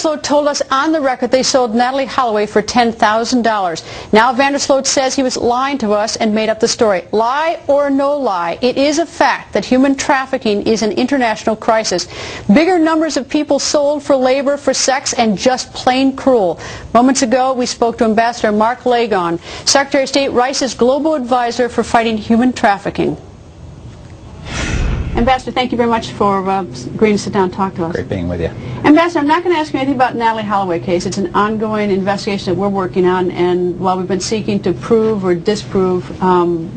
Sloot told us on the record they sold Natalee Holloway for $10,000. Now van der Sloot says he was lying to us and made up the story. Lie or no lie, it is a fact that human trafficking is an international crisis. Bigger numbers of people sold for labor, for sex, and just plain cruel. Moments ago, we spoke to Ambassador Mark Lagon, Secretary of State Rice's global advisor for fighting human trafficking. Ambassador, thank you very much for uh, agreeing to sit down and talk to us. Great being with you. Ambassador, I'm not going to ask you anything about Natalee Holloway case. It's an ongoing investigation that we're working on, and while we've been seeking to prove or disprove um,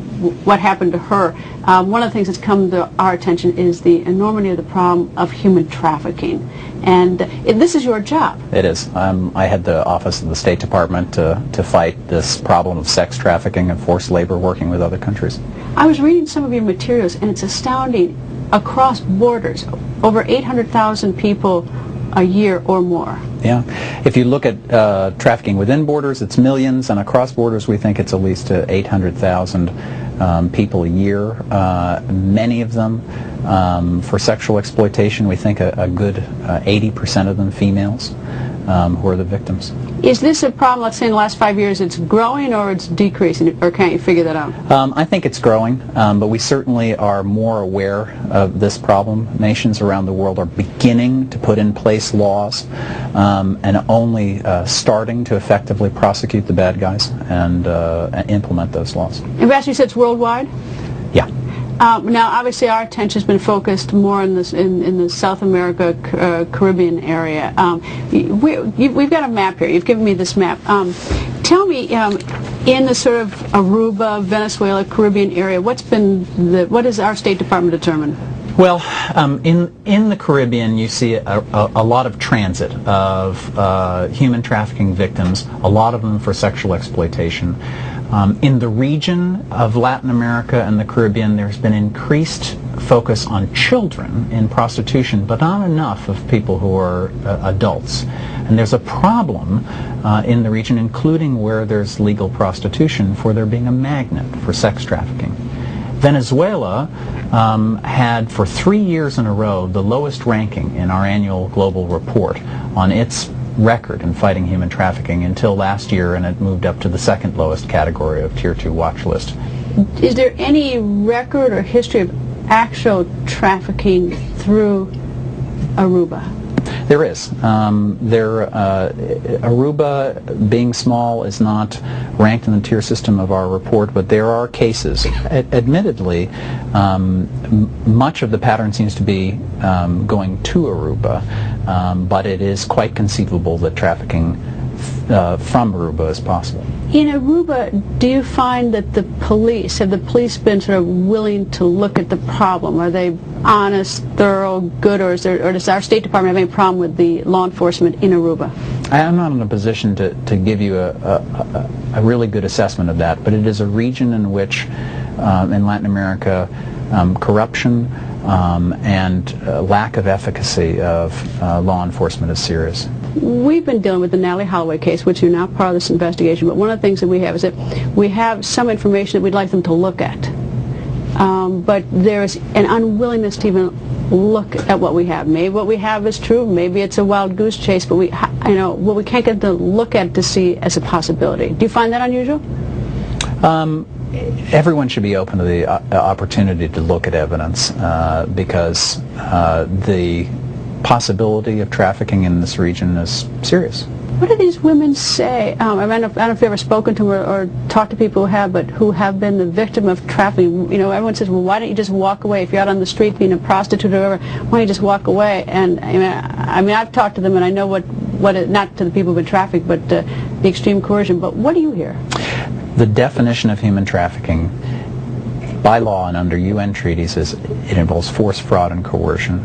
what happened to her, um, one of the things that's come to our attention is the enormity of the problem of human trafficking. And uh, this is your job. It is. Um, I had the Office of the State Department to, to fight this problem of sex trafficking and forced labor working with other countries. I was reading some of your materials, and it's astounding across borders, over 800,000 people a year or more. Yeah. If you look at uh, trafficking within borders, it's millions, and across borders, we think it's at least uh, 800,000 um, people a year. Uh, many of them um, for sexual exploitation. We think a, a good 80% uh, of them females um, who are the victims. Is this a problem, let's say in the last five years, it's growing or it's decreasing, or can't you figure that out? Um, I think it's growing, um, but we certainly are more aware of this problem. Nations around the world are beginning to put in place laws um, and only uh, starting to effectively prosecute the bad guys and, uh, implement those laws. Ambassador, you said it's worldwide? Um, now, obviously, our attention has been focused more in, this, in, in the South America, uh, Caribbean area. Um, we, have got a map here. You've given me this map. Um, tell me, um, in the sort of Aruba, Venezuela, Caribbean area, what's been the, what has our State Department determined? Well, um, in in the Caribbean, you see a, a, a lot of transit of uh, human trafficking victims. A lot of them for sexual exploitation. Um, in the region of Latin America and the Caribbean, there's been increased focus on children in prostitution, but not enough of people who are uh, adults. And there's a problem uh, in the region, including where there's legal prostitution, for there being a magnet for sex trafficking. Venezuela um, had for three years in a row the lowest ranking in our annual global report on its record in fighting human trafficking until last year, and it moved up to the second lowest category of Tier 2 watch list. Is there any record or history of actual trafficking through Aruba? There is. Um, there, uh, Aruba, being small, is not ranked in the tier system of our report, but there are cases. admittedly, um, much of the pattern seems to be um, going to Aruba, um, but it is quite conceivable that trafficking uh, from Aruba as possible. In Aruba, do you find that the police, have the police been sort of willing to look at the problem? Are they honest, thorough, good, or, there, or does our State Department have any problem with the law enforcement in Aruba? I am not in a position to, to give you a, a, a really good assessment of that, but it is a region in which, um, in Latin America, um, corruption um, and uh, lack of efficacy of uh, law enforcement is serious. We've been dealing with the Natalee Holloway case, which is not part of this investigation, but one of the things that we have is that we have some information that we'd like them to look at. Um, but there's an unwillingness to even look at what we have. Maybe what we have is true. Maybe it's a wild goose chase. But we, you know, what we can't get to look at to see as a possibility. Do you find that unusual? Um, everyone should be open to the uh, opportunity to look at evidence uh, because uh, the possibility of trafficking in this region is serious. What do these women say? Um, I, don't know, I, don't know, if you've ever spoken to them or, or, talked to people who have, but who have been the victim of trafficking. You know, everyone says, well, why don't you just walk away? If you're out on the street being a prostitute or whatever, why don't you just walk away? And I mean, I, mean I've talked to them and I know what, what it, not to the people who've been trafficked, but uh, the extreme coercion. But what do you hear? The definition of human trafficking by law and under UN treaties is it involves force, fraud, and coercion.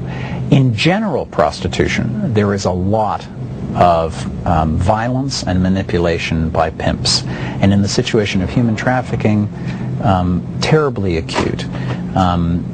In general prostitution, there is a lot of um, violence and manipulation by pimps. And in the situation of human trafficking, um, terribly acute. Um,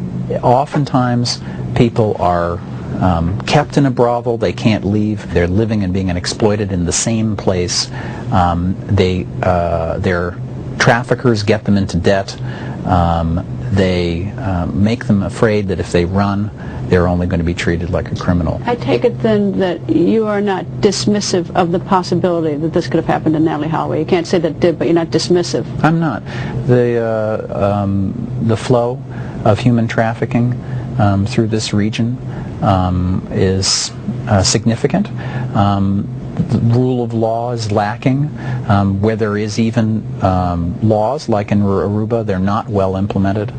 oftentimes, people are um, kept in a brothel. They can't leave. They're living and being exploited in the same place. Um, they, uh, their traffickers get them into debt. Um, they uh, make them afraid that if they run, they're only going to be treated like a criminal. I take it then that you are not dismissive of the possibility that this could have happened to Natalee Holloway. You can't say that it did, but you're not dismissive. I'm not. The, uh, um, the flow of human trafficking um, through this region um, is uh, significant. Um, the rule of law is lacking. Um, where there is even um, laws, like in Aruba, they're not well implemented.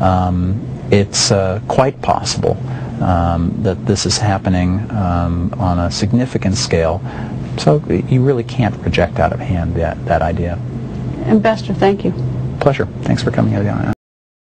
Um, it's uh, quite possible um, that this is happening um, on a significant scale. So you really can't reject out of hand that, that idea. Ambassador, thank you. Pleasure. Thanks for coming. I